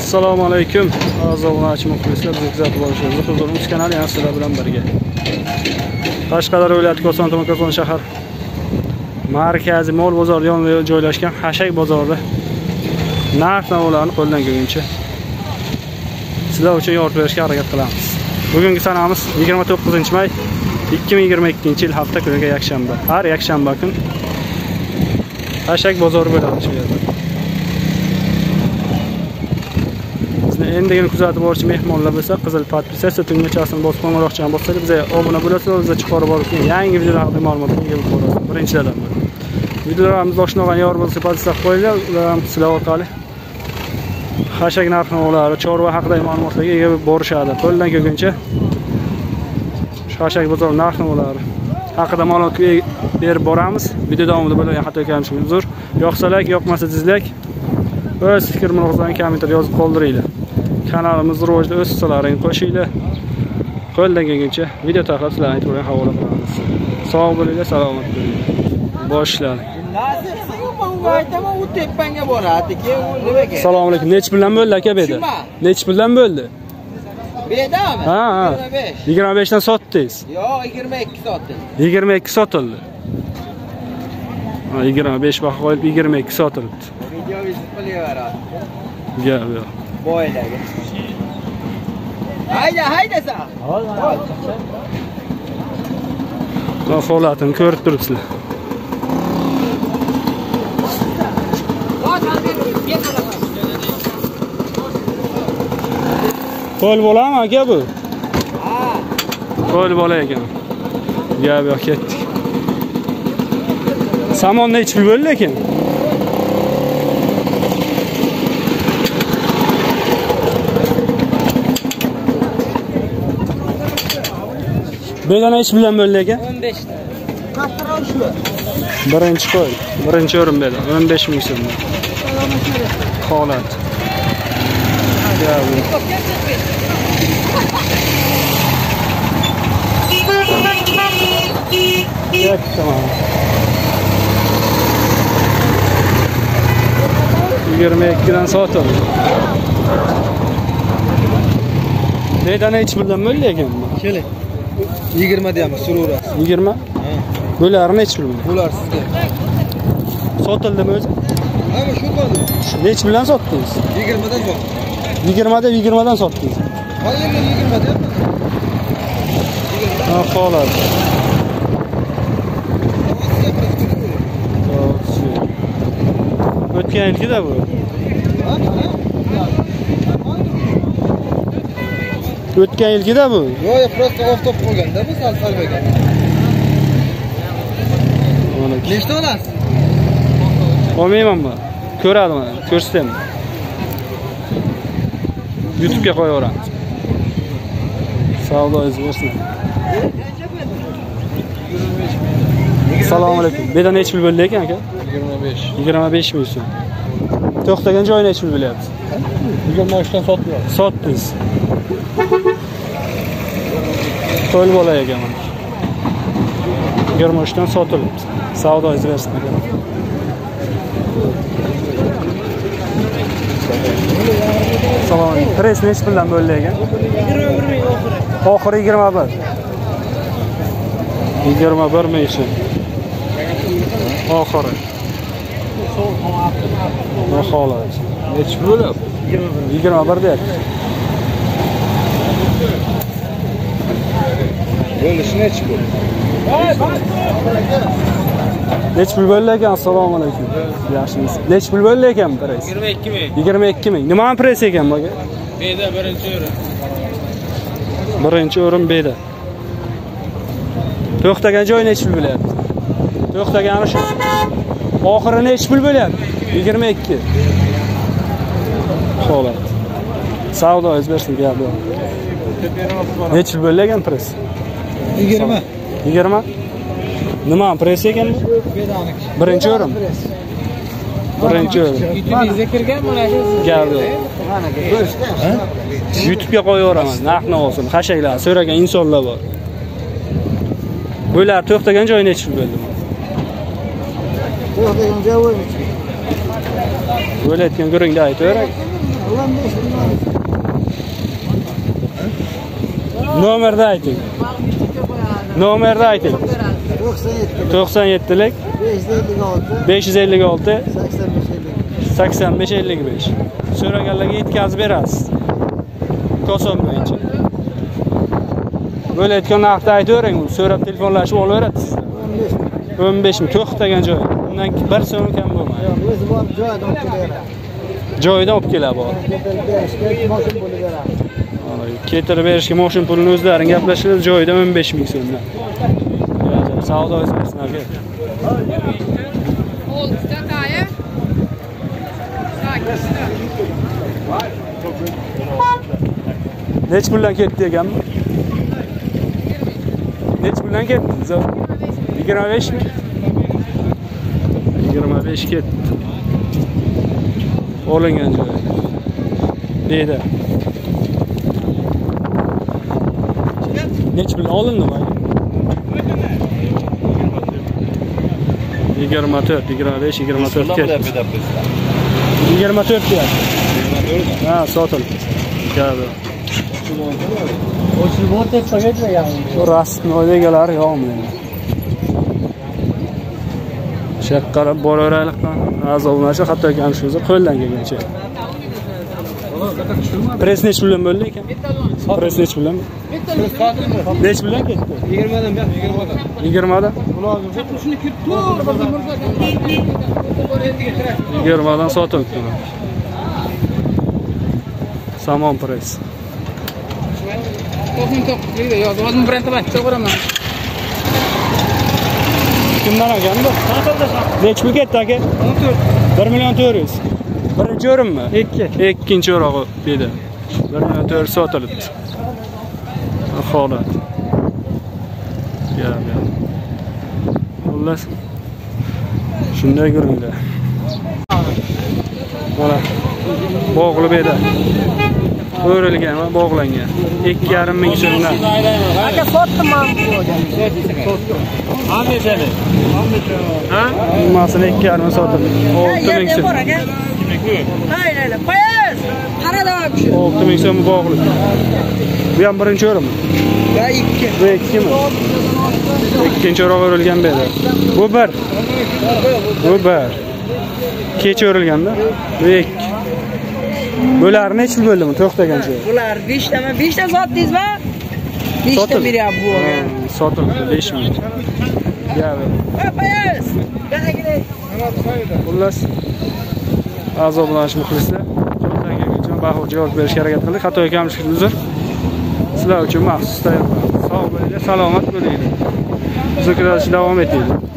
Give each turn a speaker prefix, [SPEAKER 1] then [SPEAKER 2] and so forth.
[SPEAKER 1] assalomu alaykum. Aziz obunachi muxlislar bizni kuzatib borishingizni huzurimiz kanal yana sizlar bilan birga. Qashqadaryo viloyati koson tuman koson shahar markazi mol bozori yonida joylashgan hashak bozorida narx navolarni qo'ldan kelguncha sizlar uchun yoritib berishga harakat qilamiz. Bugungi sanamiz 29 may 2022 yil hafta kuniga yakshanba. Har yakshanba kun hashak bozori bo'ladi shu yerda endigina kuzatib boruvchi mehmonlar bo'lsa qizil podpisatsiya tugmachasini bosib qo'ng'iroqchani bossangiz bizga obuna bo'lasiz va bizga chiqarib borib yangi videolar haqida ma'lumotga ega bo'lib borasiz. Birinchilardan videolarimizni oshna olgan yor bo'lsa podpisatsiya qo'yinglar ular ham sizlar orqali xashak narx navolari chorva haqidagi ma'lumotlarga ega bo'lib borishadi. Qo'ldan kelguncha shu bozor narx navolari haqida ma'lumot e-, berib boramiz. Video davomida bo'ladigan xato kamchilik uzr yoqsa layk yoqmasa dizlayk o'z fikr mulohazalaringizni kommentar yozib qoldiringlar. Kanalimizni rivojida o'z hissalaringni qo'shinglar. Qo'ldan kelguncha video tarqatib sizlarni e'tiborga havola qilamiz. Sog' bo'linglar salomat bo'linglar. Boshladik
[SPEAKER 2] aytaman u tepangga boradi keyin u nimaga
[SPEAKER 1] assalomu alaykum. Nechi puldan bo'ldi aka bu yerda nechi puldan bo'ldi?
[SPEAKER 2] Bu yerdami
[SPEAKER 1] ha ha.
[SPEAKER 2] Yigirma besh.
[SPEAKER 1] Yigirma beshdan sotdingiz?
[SPEAKER 2] Yo'q yigirma ikki soatda
[SPEAKER 1] yigirma ikki sotildi. Ha, yigirma besh baho qo'yib yigirma ikki sotilibdi.
[SPEAKER 2] Video vizit qilaveradi
[SPEAKER 1] yo'q
[SPEAKER 2] boylarga hayda haydasa
[SPEAKER 1] Mana holatini ko'rib turibsizlar. Qo'l boladimi aka bu? Qo'l bola ekan. Gap yo'q ketdik samon nechi pul bo'ldi lekin bu yerda nechi puldan bo'ldi lekin
[SPEAKER 2] o'n beshta kattaroq shu
[SPEAKER 1] birinchi qo'y birinchi o'rin berdi o'n besh ming so'm holat Gap yo'q. Ketdi mana. yigirma ikkidan sotildi neyda nechi puldan bo'ldi lekin bu?
[SPEAKER 2] keling yigirma deyapmiz suraverasiz
[SPEAKER 1] yigirma? Bo'lari nechi pul bo'ldi
[SPEAKER 2] bular sizga.
[SPEAKER 1] Sotildimi o'zi.
[SPEAKER 2] Mana shu qoldi
[SPEAKER 1] nechi puldan sotdingiz
[SPEAKER 2] yigirmadan so'ng
[SPEAKER 1] yigirma deb yigirmadan sotdingiz
[SPEAKER 2] ha endi yigirma deyapman
[SPEAKER 1] ha holat o'tgan yilgida bu o'tgan yilgida bu.
[SPEAKER 2] Yo'q просто oftob bo'lganda bu sal
[SPEAKER 1] mana.
[SPEAKER 2] Nechta olasiz?
[SPEAKER 1] Olmayman man ko'radi mana ko'rsataman youtube'ga qo'yaveramiz savdoyingiz bo'lsin assalomu alaykum. Bu yerda nechi pul bo'ldi ekan aka?
[SPEAKER 2] Yigirma besh.
[SPEAKER 1] Yigirma besh ming so'm to'xtagan joyi nechi pul bo'lyapti
[SPEAKER 2] yigirma uchdan sotyapti
[SPEAKER 1] sotdingiz. Qo'l bola ekan mana yigirma uchdan sotilibdi bersin aka assalomu alaykum. Press nechi puldan bo'ldi ekan oxiri yigirma bir. Yigirma bir ming so'm. Oxiri holat
[SPEAKER 2] nechi pul bo'lyapti
[SPEAKER 1] yigirma bir deyapti.
[SPEAKER 2] Bo'lishi nechi pul
[SPEAKER 1] nechi pul bo'ldi ekan assalomu alaykum. Yaxshimisiz? Nechi pul bo'ldi ekan press
[SPEAKER 2] yigirma ikki ming.
[SPEAKER 1] Yigirma ikki ming. Nimani press ekan bu
[SPEAKER 2] beda birinchi o'rin.
[SPEAKER 1] Birinchi o'rin beda. To'xtagan joyi nechi pul bo'lyapti? To'xtagani shu. Oxiri nechi pul bo'lyapti yigirma ikki. Holat. Bersin gap yo'q nechi pul bo'ldi ekan press?
[SPEAKER 2] Yigirma.
[SPEAKER 1] Yigirma? Nimani press ekan? Birinchi o'rin. Birinchi o'rin.
[SPEAKER 2] Youtubingizga kirgan mana shu
[SPEAKER 1] gap yo'q youtube'ga qo'yaveraman narx navosini hashaklar so'ragan insonlar bor. Bular to'xtagan joyi nechi pul bo'ldi bo'layotgan go'ringda aytaver Nomerni ayting. Nomerni ayting. 97lik 556 85 55. So'raganlarga yetkazib berasiz. Koson bo'yicha. Bo'layotgan narxni aytavering, so'rab telefonlashib olaveradi sizdan. 15 beshmi to'xtagan joy. Undan bir so'm kam bo'lmaydi. Joyidan olib keladi bu. Ketirib berishga moshin pulini o'zlaring gaplashishadi, joyida 15 ming so'mdan. Savdo bersin aka.
[SPEAKER 3] Oltita taya. Sakkizta.
[SPEAKER 1] Nech puldan ketdi ekanmi? Nech puldan ketdi? 25 mi? 25 ketdi. Olingan joy. Deydi. Nech puldan olindi bu? 24, 25, 24 ketdi. 24 deyapti. Ha, sotildi. Kabi. Bu rasmni egalari yo'qmi? Shaq qarab boraveraylik. Azoblanishni hatto kamishimiz qo'ldan kelgancha. Press nech bilan bo'ldi ekan? Press nech bilan? Nech bilan ketdi?
[SPEAKER 2] 20 dan ber 20 dan
[SPEAKER 1] 20 dan?
[SPEAKER 3] Shuni kirib
[SPEAKER 1] 20 dan sotildi. Samon press.
[SPEAKER 3] To'qson to'qqizlikda yozib oldim birinta bak cho'g'iraman.
[SPEAKER 1] Kimdan olgan bu? Nech pul ketdi aka? 1 million 400. Birinchi o'rinmi? Ikki. Ikkinchi o'rog'i dedi. 1 million 400 sotilibdi. Holat. Gap gap. Xullas. Shunday ko'ringlar. Mana bog'lib edi. O'rilgan va bog'langan. 2,5 ming so'mdan.
[SPEAKER 2] aka sotdim man
[SPEAKER 1] Ha? Hammasini 2,5 sotildi. 6 ming so'm. 6 ming so'm bog'liq. Bu ham birinchi o'rim.
[SPEAKER 2] va ikki
[SPEAKER 1] Bu ikkimi? Ikkinchi o'roq o'rilgan bu yerda. Bu bir. Bu bir. Kecha o'rilganda. Bu ikki. Bular nechi pul bo'ldimi to'xtagancha?
[SPEAKER 2] bular beshtami beshta sotdingizmi beshta beryapti bu
[SPEAKER 1] Sotildi 5 ming. Xullas azoblanish muxlislar kelguncha baxil javob berishga harakat qildik. Xato kamchilik uzr. Sizlar uchun maxsus tayyorladi. Sog' bo'linglar, salomat bo'linglar. Bizni kuzatishda davom etinglar.